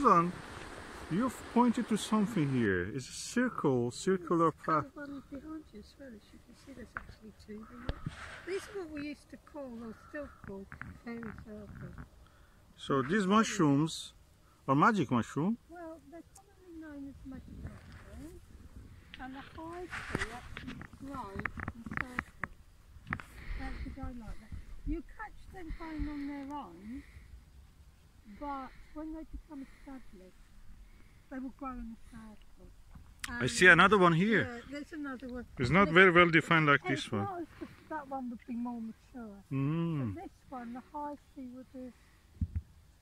Susan, you've pointed to something here. It's a circle, circular path. One behind you as well, as you can see, there's actually two. These are what we used to call, or still call, fairy circles. So these mushrooms are magic mushroom. Well, they're commonly known as magic mushrooms, and the here actually grow in circles. Go like that. You catch them going on their own, but when they become established, they will grow in a circle. I see another one here. Yeah, there's another one. It's not very well defined like this one. as that one would be more mature. Mm. But this one, the hive tree would have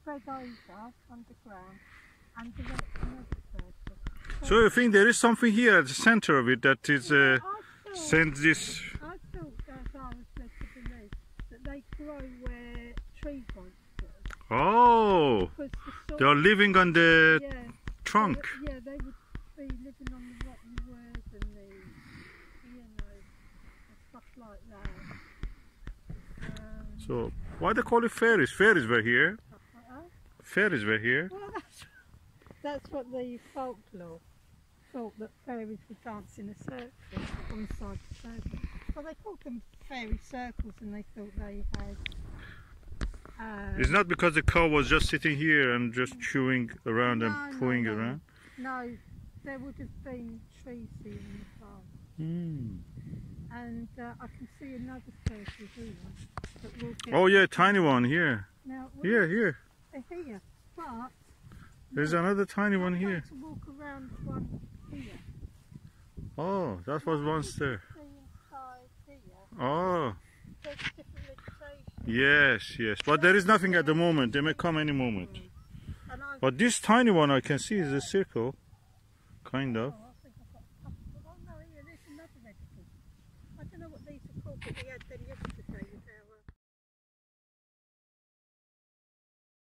spread over underground and developed another circle. So you think there is something here at the center of it that is uh, thought, sends this? I thought, as I was led to believe, that they grow where tree branches do. Oh, they are living on the yeah, trunk. they- Yeah, they would be living on the rotten wood and the, you know, and stuff like that. Um, So why they call it fairies? Fairies were here. like. Fairies were here. Well, that's, that's what the folklore thought that fairies would dance in a circle on the side of the circle. Well, they called them fairy circles and they thought they had. Uh, It's not because the cow was just sitting here and just chewing around No, and no, pooing no. around. no, there would have been trees here in the past. Mm. And uh, I can see another circle here. Oh yeah, tiny one here. Now, Here, here. here, but There's another tiny one here. to walk around one here. Oh, that was once there. See inside here. Oh, There's different vegetation. Yes, yes. But there is nothing at the moment. They may come any moment. But this tiny one I can see is a circle, kind of. I don't know what these are called, but had